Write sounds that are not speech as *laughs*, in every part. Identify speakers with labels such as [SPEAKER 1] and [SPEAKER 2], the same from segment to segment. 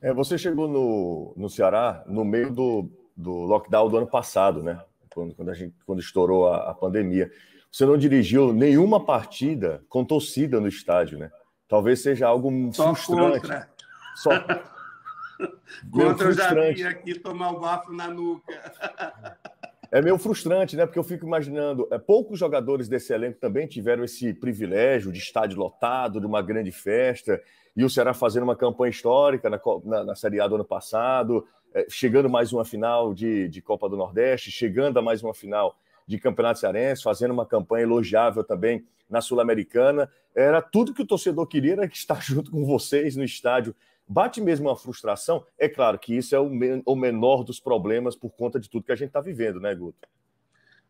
[SPEAKER 1] É, você chegou no, no Ceará no meio do, do lockdown do ano passado, né? Quando, quando, a gente, quando estourou a, a pandemia. Você não dirigiu nenhuma partida com torcida no estádio, né? Talvez seja algo Só frustrante. Contra. Só *laughs*
[SPEAKER 2] contra eu já vim aqui tomar o bafo na nuca. *laughs*
[SPEAKER 1] É meio frustrante, né? Porque eu fico imaginando, é, poucos jogadores desse elenco também tiveram esse privilégio de estádio lotado, de uma grande festa, e o Ceará fazendo uma campanha histórica na, na, na Série A do ano passado, é, chegando mais uma final de, de Copa do Nordeste, chegando a mais uma final de Campeonato Cearense, fazendo uma campanha elogiável também na Sul-Americana. Era tudo que o torcedor queria, era estar *laughs* junto com vocês no estádio Bate mesmo uma frustração. É claro que isso é o, men o menor dos problemas por conta de tudo que a gente está vivendo, né, Guto?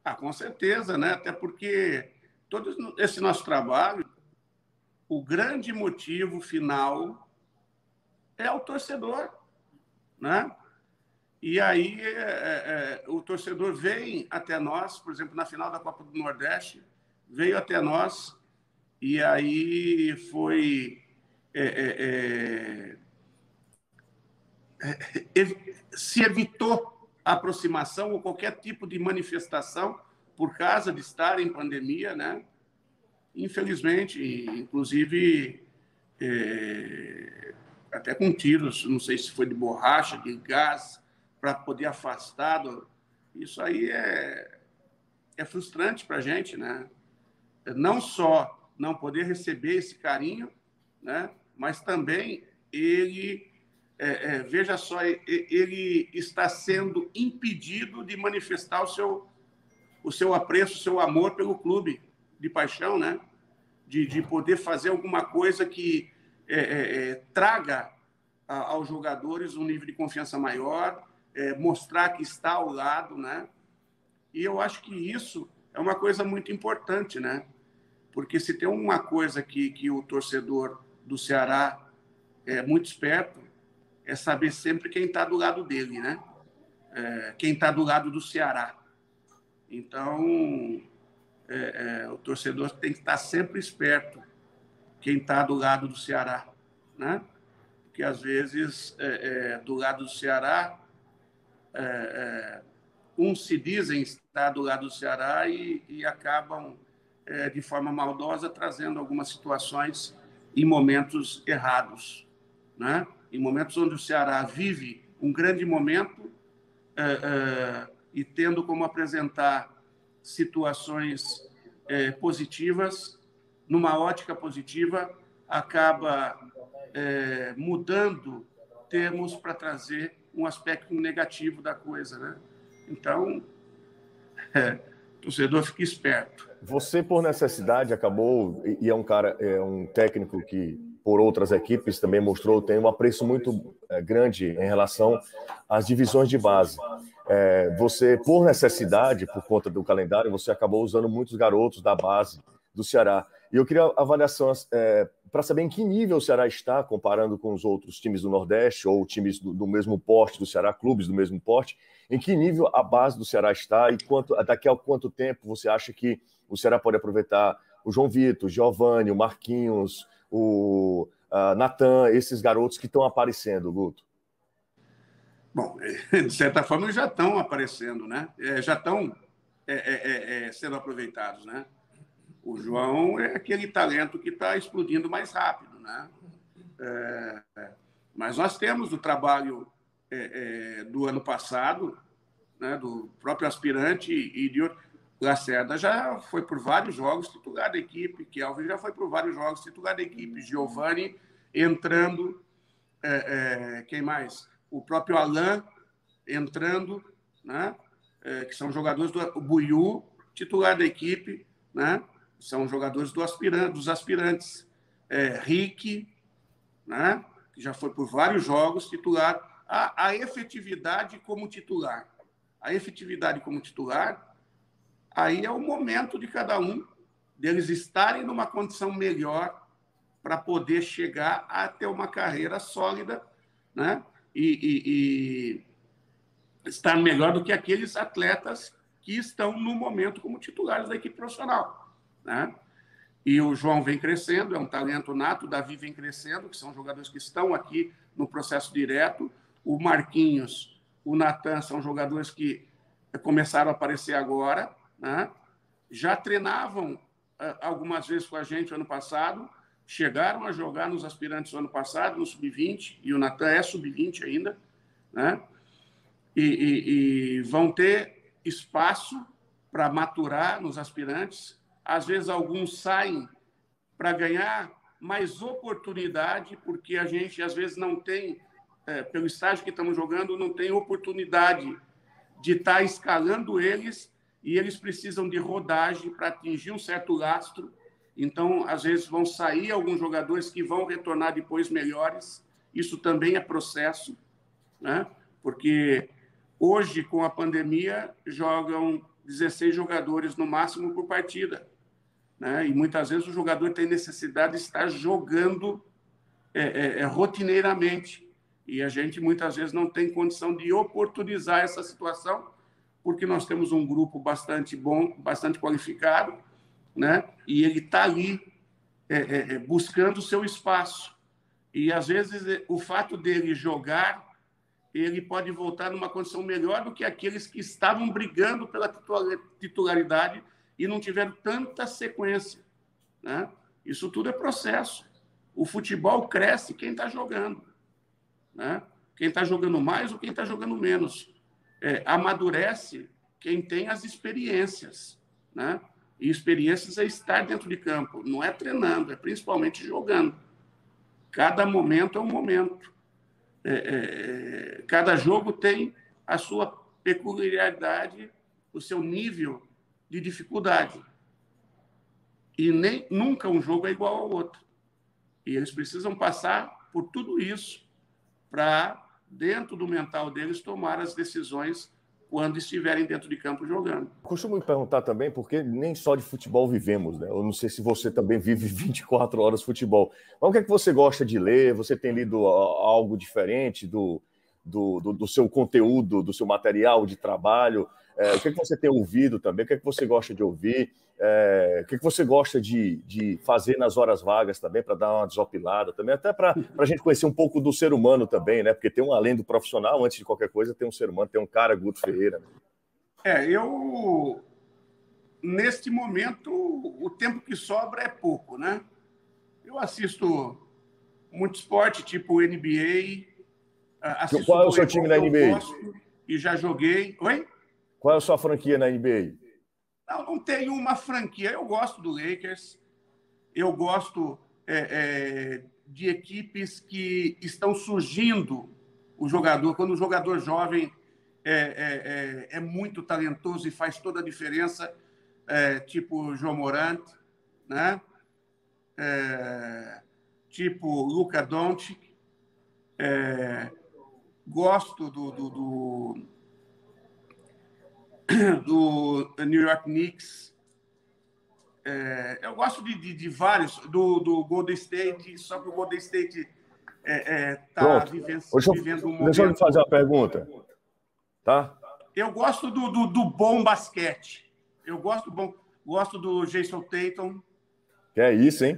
[SPEAKER 2] Ah, com certeza, né? Até porque todo esse nosso trabalho, o grande motivo final é o torcedor, né? E aí é, é, é, o torcedor vem até nós, por exemplo, na final da Copa do Nordeste, veio até nós e aí foi é, é, é se evitou a aproximação ou qualquer tipo de manifestação por causa de estar em pandemia, né? Infelizmente, inclusive é, até com tiros, não sei se foi de borracha, de gás, para poder afastar. Do... Isso aí é, é frustrante para a gente, né? Não só não poder receber esse carinho, né? Mas também ele é, é, veja só, ele está sendo impedido de manifestar o seu, o seu apreço, o seu amor pelo clube, de paixão, né? De, de poder fazer alguma coisa que é, é, é traga a, aos jogadores um nível de confiança maior, é, mostrar que está ao lado, né? E eu acho que isso é uma coisa muito importante, né? Porque se tem uma coisa que, que o torcedor do Ceará é muito esperto, é saber sempre quem está do lado dele, né? É, quem está do lado do Ceará. Então, é, é, o torcedor tem que estar sempre esperto quem está do lado do Ceará, né? Porque às vezes é, é, do lado do Ceará é, uns se dizem estar do lado do Ceará e, e acabam de forma maldosa trazendo algumas situações em momentos errados, né? Em momentos onde o Ceará vive um grande momento é, é, e tendo como apresentar situações é, positivas, numa ótica positiva, acaba mudando termos para trazer um aspecto negativo da coisa, né? Então, o *laughs* torcedor fica esperto.
[SPEAKER 1] Você, por necessidade, acabou, e é um cara, é um técnico que por outras equipes também mostrou tem um apreço muito é, grande em relação às divisões de base. É, você, por necessidade, por conta do calendário, você acabou usando muitos garotos da base do Ceará. E eu queria avaliação é, para saber em que nível o Ceará está comparando com os outros times do Nordeste ou times do, do, mesmo porte do Ceará, clubes do mesmo porte. Em que nível a base do Ceará está e quanto, daqui a quanto tempo você acha que o Ceará pode aproveitar o João Vitor, o Giovanni, o Marquinhos, o uh, Natan, esses garotos que estão aparecendo, Guto?
[SPEAKER 2] Bom, *laughs* de certa forma eles já estão aparecendo, né? É, já estão é, é, é, é, sendo aproveitados, né? O João é aquele talento que está explodindo mais rápido, né? É, mas nós temos o trabalho do ano passado, né, do próprio aspirante e de outro. Lacerda já foi por vários jogos titular da equipe, Kelvin já foi por vários jogos titular da equipe, Giovanni entrando, é, é, quem mais? O próprio Alain entrando, né? É, que são jogadores do o Buiu, titular da equipe, né? são jogadores do dos aspirantes. É, Rick, né? que já foi por vários jogos titular. A, a efetividade como titular. A efetividade como titular aí é o momento de cada um deles estarem numa condição melhor para poder chegar a ter uma carreira sólida, né? E, e, e, estar melhor do que aqueles atletas que estão no momento como titulares da equipe profissional, né? E o João vem crescendo, é um talento nato, o Davi vem crescendo, que são jogadores que estão aqui no processo direto. O Marquinhos, o Natan são jogadores que começaram a aparecer agora, né? já treinavam ah, algumas vezes com a gente ano passado, chegaram a jogar nos aspirantes ano passado, no sub-20, e o Natan é sub-20 ainda, né? E, e, e, vão ter espaço para maturar nos aspirantes. Às vezes, alguns saem para ganhar mais oportunidade, porque a gente, às vezes, não tem, é, pelo estágio que estamos jogando, não tem oportunidade de estar tá escalando eles e eles precisam de rodagem para atingir um certo lastro. Então, às vezes, vão sair alguns jogadores que vão retornar depois melhores. Isso também é processo, né? porque hoje, com a pandemia, jogam 16 jogadores no máximo por partida. Né? E muitas vezes o jogador tem necessidade de estar jogando é, é, é, rotineiramente. E a gente muitas vezes não tem condição de oportunizar essa situação, porque nós temos um grupo bastante bom, bastante qualificado, né? e ele está ali é, é, é, buscando o seu espaço. E às vezes o fato dele jogar, ele pode voltar numa condição melhor do que aqueles que estavam brigando pela titularidade e não tiveram tanta sequência. Né? Isso tudo é processo. O futebol cresce quem está jogando. Né? Quem está jogando mais ou quem está jogando menos. É, amadurece quem tem as experiências. Né? E experiências é estar dentro de campo, não é treinando, é principalmente jogando. Cada momento é um momento. É, é, cada jogo tem a sua peculiaridade, o seu nível de dificuldade. E nem nunca um jogo é igual ao outro. E eles precisam passar por tudo isso para, dentro do mental deles, tomar as decisões quando estiverem dentro de campo jogando.
[SPEAKER 1] Costumo me perguntar também, porque nem só de futebol vivemos, né? Eu não sei se você também vive *laughs* 24 horas futebol. Mas o que é que você gosta de ler? Você tem lido algo diferente do, do, do, do seu conteúdo, do seu material de trabalho? É, o que, é que você tem ouvido também? O que, é que você gosta de ouvir? É, o que, que você gosta de, de fazer nas horas vagas também, para dar uma desopilada também, até para a gente conhecer um pouco do ser humano também, né? Porque tem um além do profissional, antes de qualquer coisa, tem um ser humano, tem um cara, Guto Ferreira.
[SPEAKER 2] É, eu. Neste momento, o tempo que sobra é pouco, né? Eu assisto muito esporte, tipo NBA.
[SPEAKER 1] Assisto Qual é o seu time na NBA?
[SPEAKER 2] e já joguei. Oi?
[SPEAKER 1] Qual é a sua franquia na NBA?
[SPEAKER 2] Não, não tenho uma franquia. Eu gosto do Lakers. Eu gosto é, é, de equipes que estão surgindo o jogador. Quando o jogador jovem é, é, é, é muito talentoso e faz toda a diferença, é, tipo João Morant, né? tipo Luca Doncic. gosto do, do, do *clears throat* do New York Knicks. É, eu gosto de, de, de, vários, do, do Golden State, só que o Golden State está é, é, tá vivendo,
[SPEAKER 1] deixa,
[SPEAKER 2] vivendo um momento...
[SPEAKER 1] Deixa eu fazer uma pergunta. Tá?
[SPEAKER 2] Eu gosto do, do, do, bom basquete. Eu gosto, bom, gosto do Jason Tatum.
[SPEAKER 1] Que é isso, hein?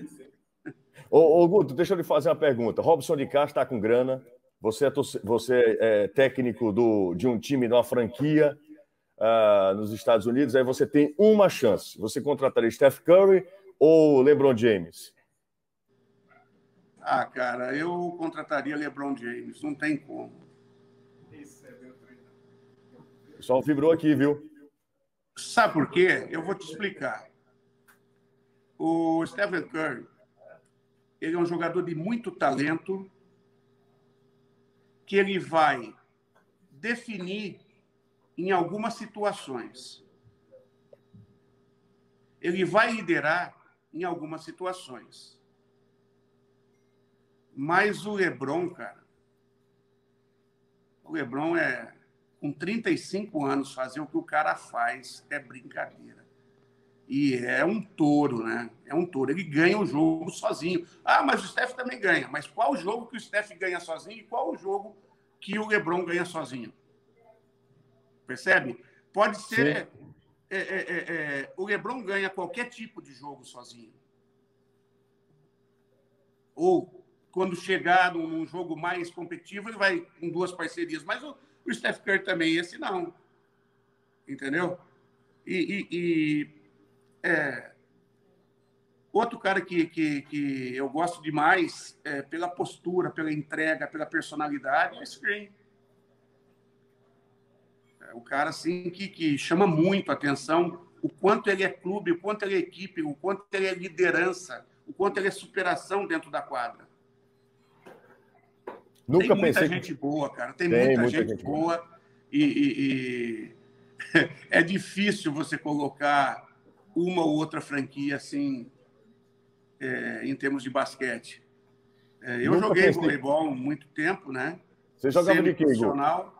[SPEAKER 1] ô, ô, Guto, deixa eu lhe fazer uma pergunta. Robson de Castro está com grana. Você é, você é técnico do, de um time, de uma franquia uh, nos Estados Unidos, aí você tem uma chance. Você contrataria Steph Curry ou LeBron James?
[SPEAKER 2] Ah, cara, eu contrataria LeBron James, não tem como.
[SPEAKER 1] O pessoal vibrou aqui, viu?
[SPEAKER 2] Sabe por quê? Eu vou te explicar. O Stephen Curry, ele é um jogador de muito talento, que ele vai definir em algumas situações. Ele vai liderar em algumas situações. Mas o Lebron, cara, o Lebron é com 35 anos fazer o que o cara faz é brincadeira. E é um touro, né? É um touro. Ele ganha o jogo sozinho. Ah, mas o Steph também ganha. Mas qual o jogo que o Steph ganha sozinho e qual o jogo que o LeBron ganha sozinho? Percebe? Pode ser. É é, é, é, o Lebron ganha qualquer tipo de jogo sozinho. ou quando chegar num jogo mais competitivo, ele vai com duas parcerias. Mas o, o Steph Curry também, esse não. Entendeu? E, e, e é, outro cara que, que, que eu gosto demais é, pela postura, pela entrega, pela personalidade é Screen. É o cara assim que, que chama muito a atenção o quanto ele é clube, o quanto ele é equipe, o quanto ele é liderança, o quanto ele é superação dentro da quadra. Nunca tem muita gente que... boa, cara. Tem, tem muita, muita, gente, gente boa. boa. E, e, e... *laughs* é difícil você colocar uma ou outra franquia assim é, em termos de basquete. É, eu Nunca joguei pensei... voleibol muito tempo, né?
[SPEAKER 1] Você jogava de quê,
[SPEAKER 2] profissional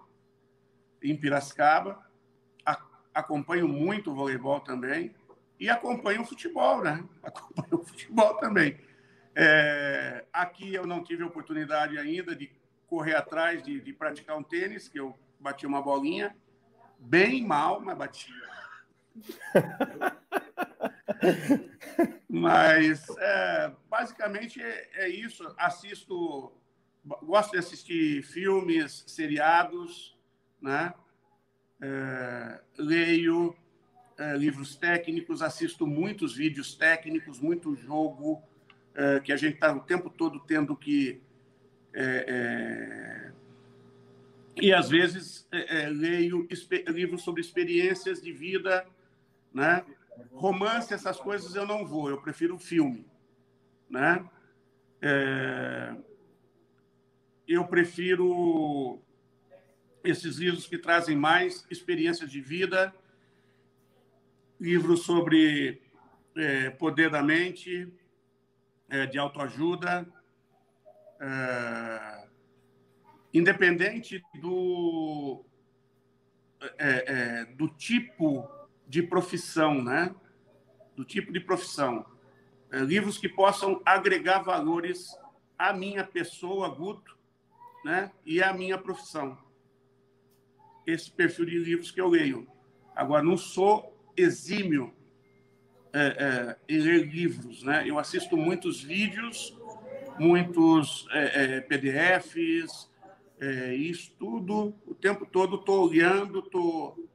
[SPEAKER 2] em Piracicaba. Acompanho muito o voleibol também e acompanho o futebol, né? *laughs* Acompanho o futebol também. É, aqui eu não tive oportunidade ainda de correr atrás de, de praticar um tênis, que eu bati uma bolinha, bem mal, mas bati. *laughs* mas é, basicamente é, é, isso. Assisto, gosto de assistir filmes, seriados, né? É, leio é, livros técnicos, assisto muitos vídeos técnicos, muito jogo é, que a gente está o tempo todo tendo que é, é, e às vezes é, leio livros sobre experiências de vida, né? Romance, essas coisas eu não vou, eu prefiro filme, né? Eu prefiro esses livros que trazem mais experiências de vida, livros sobre é, poder da mente, é, de autoajuda, é, independente do, é, é, do tipo de profissão, né? Do tipo de profissão. É, livros que possam agregar valores à minha pessoa, Guto, né? E à minha profissão. Esse perfil de livros que eu leio. Agora, não sou exímio é, é, em ler livros, né? Eu assisto muitos vídeos muitos é, é, PDFs, é, isso tudo, o tempo todo estou olhando, estou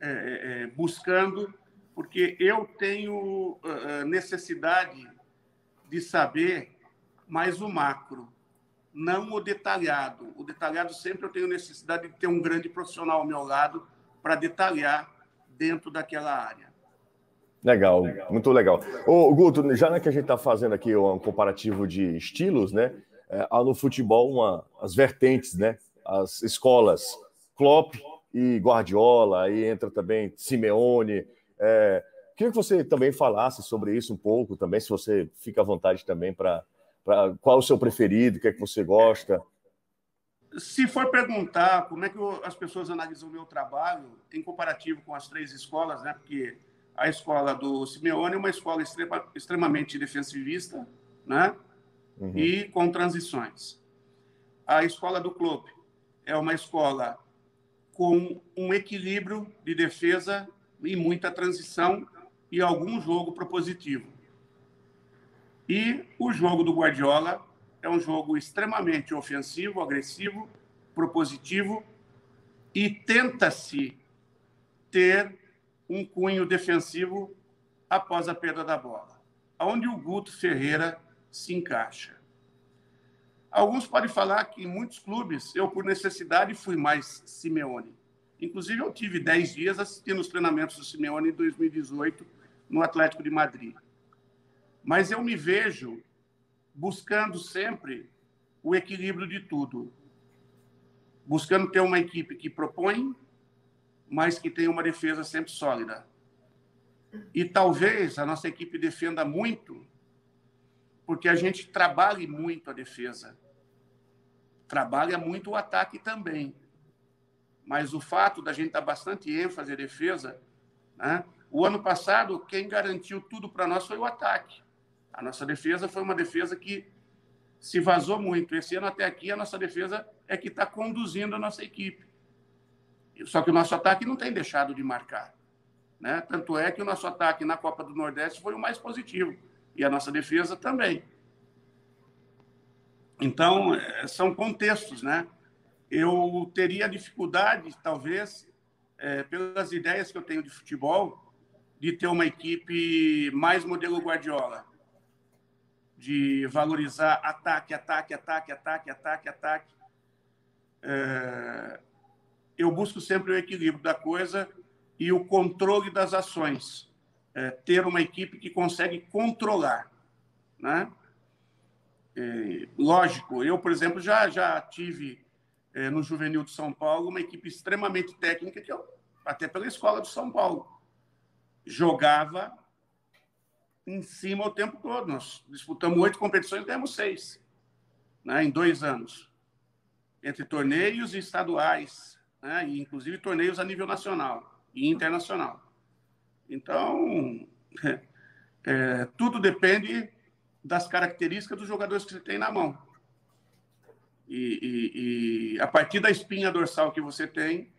[SPEAKER 2] é, é, é, buscando, porque eu tenho necessidade de saber mais o macro, não o detalhado. O detalhado sempre eu tenho necessidade de ter um grande profissional ao meu lado para detalhar dentro daquela área.
[SPEAKER 1] Legal, legal, muito legal. Ô, Guto, já que a gente está fazendo aqui um comparativo de estilos, né? É, há no futebol uma, as vertentes, né? As escolas, Klopp e Guardiola, aí entra também Simeone. É, queria que você também falasse sobre isso um pouco também, se você fica à vontade também para qual é o seu preferido, o que é que você gosta.
[SPEAKER 2] Se for perguntar como é que as pessoas analisam o meu trabalho em comparativo com as três escolas, né? Porque a escola do Simeone é uma escola extrema, extremamente defensivista, né? Uhum. E com transições. A escola do Klopp é uma escola com um equilíbrio de defesa e muita transição e algum jogo propositivo. E o jogo do Guardiola é um jogo extremamente ofensivo, agressivo, propositivo e tenta-se ter um cunho defensivo após a perda da bola, onde o Guto Ferreira se encaixa. Alguns podem falar que em muitos clubes eu, por necessidade, fui mais Simeone. Inclusive, eu tive 10 dias assistindo os treinamentos do Simeone em 2018 no Atlético de Madrid. Mas eu me vejo buscando sempre o equilíbrio de tudo. Buscando ter uma equipe que propõe, mas que tem uma defesa sempre sólida. E talvez a nossa equipe defenda muito, porque a gente trabalhe muito a defesa. Trabalha muito o ataque também. Mas o fato da gente dar bastante ênfase à defesa, né? o ano passado, quem garantiu tudo para nós foi o ataque. A nossa defesa foi uma defesa que se vazou muito. Esse ano até aqui, a nossa defesa é que está conduzindo a nossa equipe. Só que o nosso ataque não tem deixado de marcar. Né? Tanto é que o nosso ataque na Copa do Nordeste foi o mais positivo. E a nossa defesa também. Então, é, são contextos, né? Eu teria dificuldade, talvez, é, pelas ideias que eu tenho de futebol, de ter uma equipe mais modelo Guardiola, de valorizar ataque, ataque, ataque, ataque, ataque, ataque. É, eu busco sempre o equilíbrio da coisa e o controle das ações. É, ter uma equipe que consegue controlar, né? É, lógico, eu, por exemplo, já, já tive é, no Juvenil de São Paulo uma equipe extremamente técnica, que eu, até pela escola de São Paulo, jogava em cima o tempo todo. Nós disputamos oito competições e ganhamos seis, né, em dois anos, entre torneios estaduais, né, e inclusive torneios a nível nacional e internacional. Então, *laughs* é, tudo depende das características dos jogadores que você tem na mão. E, e, e, a partir da espinha dorsal que você tem,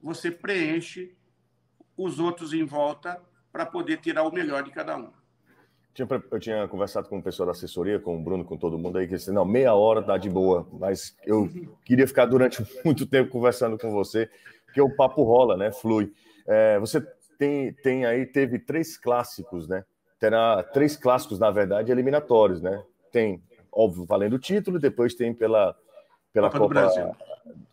[SPEAKER 2] você preenche os outros em volta para poder tirar o melhor de cada um.
[SPEAKER 1] Eu tinha conversado com o pessoal da assessoria, com o Bruno, com todo mundo aí, que disse, não, meia hora tá de boa, mas eu queria ficar durante *laughs* muito tempo conversando com você, porque o papo rola, né, flui. É, você tem, tem aí, teve três clássicos, né, terá três clássicos, na verdade, eliminatórios, né? Tem, óbvio, valendo o título, depois tem pela, pela Copa, Copa, do Brasil.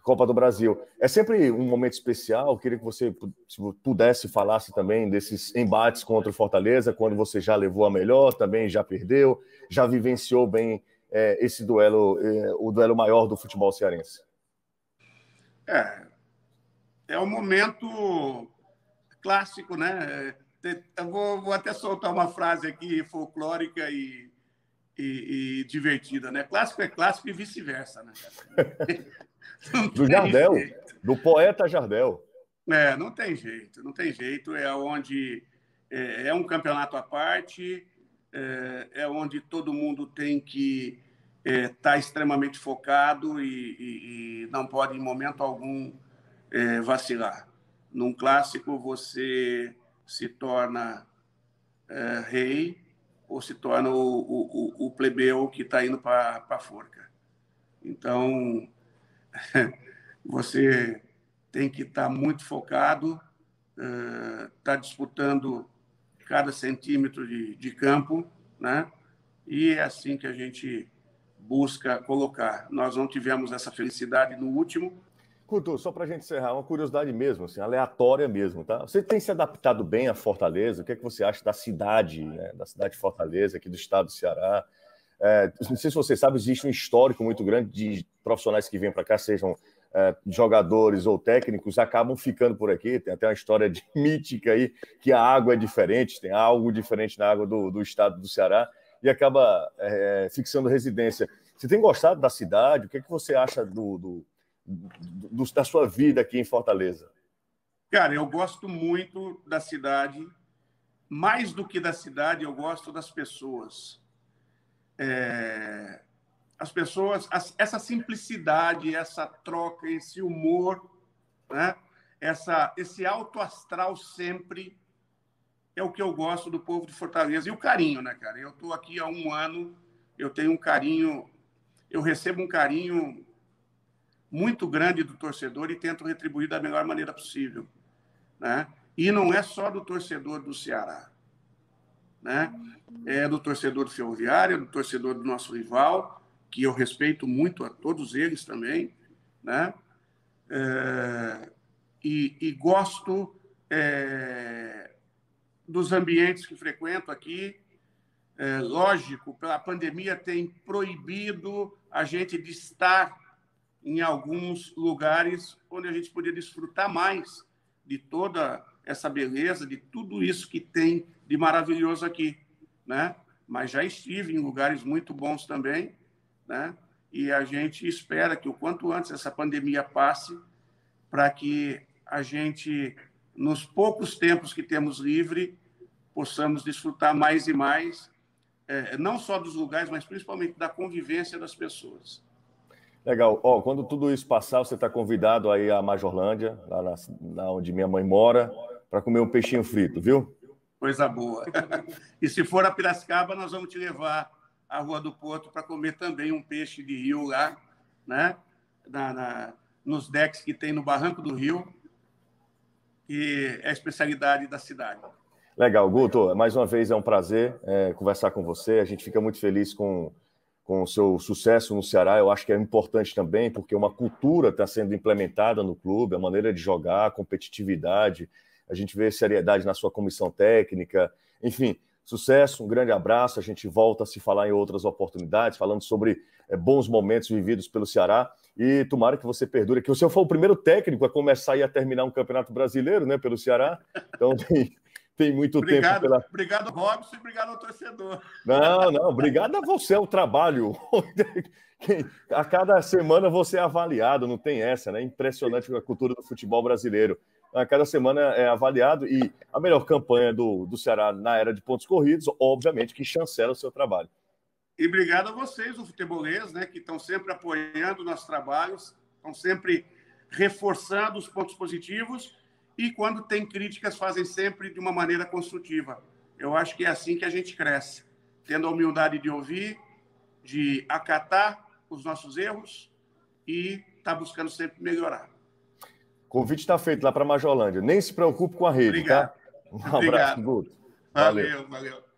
[SPEAKER 1] Copa do Brasil. É sempre um momento especial. queria que você se pudesse falasse também desses embates contra o Fortaleza, quando você já levou a melhor, também já perdeu, já vivenciou bem é, esse duelo, é, o duelo maior do futebol cearense.
[SPEAKER 2] É, é um momento clássico, né? Eu vou, vou, até soltar uma frase aqui folclórica e, e, e, divertida, né? Clássico é clássico e vice-versa, né? *laughs*
[SPEAKER 1] do Jardel, jeito. do poeta Jardel.
[SPEAKER 2] É, não tem jeito, não tem jeito. É onde é, é um campeonato à parte, é, é, onde todo mundo tem que estar é, tá extremamente focado e, e, e, não pode, em momento algum, é, vacilar. Num clássico, você se torna é, rei ou se torna o, o, o plebeu que está indo para a forca. Então, *laughs* você tem que estar tá muito focado, está é, disputando cada centímetro de, de campo, né? E é assim que a gente busca colocar. Nós não tivemos essa felicidade no último,
[SPEAKER 1] Couto, só para a gente encerrar, uma curiosidade mesmo, assim, aleatória mesmo, tá? Você tem se adaptado bem à Fortaleza? O que é que você acha da cidade, né, da cidade de Fortaleza, aqui do estado do Ceará? É, não sei se você sabe, existe um histórico muito grande de profissionais que vêm para cá, sejam é, jogadores ou técnicos, acabam ficando por aqui. Tem até uma história de, *laughs* mítica aí, que a água é diferente, tem algo diferente na água do, do estado do Ceará, e acaba é, fixando residência. Você tem gostado da cidade? O que é que você acha do, do do, da sua vida aqui em Fortaleza?
[SPEAKER 2] Cara, eu gosto muito da cidade. Mais do que da cidade, eu gosto das pessoas. É... As pessoas, essa simplicidade, essa troca, esse humor, né? essa, esse alto astral sempre é o que eu gosto do povo de Fortaleza. E o carinho, né, cara? Eu estou aqui há um ano, eu tenho um carinho, eu recebo um carinho muito grande do torcedor e tento retribuir da melhor maneira possível. Né? E não é só do torcedor do Ceará. Né? É do torcedor do Ferroviário, do torcedor do nosso rival, que eu respeito muito a todos eles também. Né? É, e, e, gosto é, dos ambientes que frequento aqui. É, lógico, a pandemia tem proibido a gente de estar em alguns lugares onde a gente podia desfrutar mais de toda essa beleza, de tudo isso que tem de maravilhoso aqui, né? Mas já estive em lugares muito bons também, né? E a gente espera que o quanto antes essa pandemia passe para que a gente, nos poucos tempos que temos livre, possamos desfrutar mais e mais, é, não só dos lugares, mas principalmente da convivência das pessoas.
[SPEAKER 1] Legal. Ó, quando tudo isso passar, você está convidado aí a Majorlândia, lá na, na onde minha mãe mora, para comer um peixinho frito, viu?
[SPEAKER 2] Coisa boa. *laughs* e se for a Piracicaba, nós vamos te levar à Rua do Porto para comer também um peixe de rio lá, né? Na, na, nos decks que tem no Barranco do Rio, que é a especialidade da cidade.
[SPEAKER 1] Legal, Guto. Mais uma vez é um prazer é, conversar com você. A gente fica muito feliz com, com o seu sucesso no Ceará. Eu acho que é importante também, porque uma cultura está sendo implementada no clube, a maneira de jogar, a competitividade. A gente vê seriedade na sua comissão técnica. Enfim, sucesso, um grande abraço. A gente volta a se falar em outras oportunidades, falando sobre é, bons momentos vividos pelo Ceará. E tomara que você perdure, que o senhor foi o primeiro técnico a começar e a terminar um campeonato brasileiro, né, pelo Ceará. Então *laughs* tem, tem muito
[SPEAKER 2] obrigado,
[SPEAKER 1] tempo pela.
[SPEAKER 2] Obrigado, Robson, e obrigado ao torcedor.
[SPEAKER 1] Não, não, obrigado a você, é o trabalho. *laughs* A cada semana você é avaliado, não tem essa, né? Impressionante a cultura do futebol brasileiro. A cada semana é avaliado e a melhor campanha do, do Ceará na era de pontos corridos, obviamente, que chancela o seu trabalho.
[SPEAKER 2] E obrigado a vocês, os futebolês, né, que estão sempre apoiando nossos trabalhos, estão sempre reforçando os pontos positivos e, quando tem críticas, fazem sempre de uma maneira construtiva. Eu acho que é assim que a gente cresce, tendo a humildade de ouvir, de acatar os nossos erros e estar tá buscando sempre melhorar.
[SPEAKER 1] Convite está feito lá para Majolândia. Nem se preocupe com a rede,
[SPEAKER 2] Obrigado.
[SPEAKER 1] tá? Um abraço, Guto.
[SPEAKER 2] Valeu, valeu. valeu.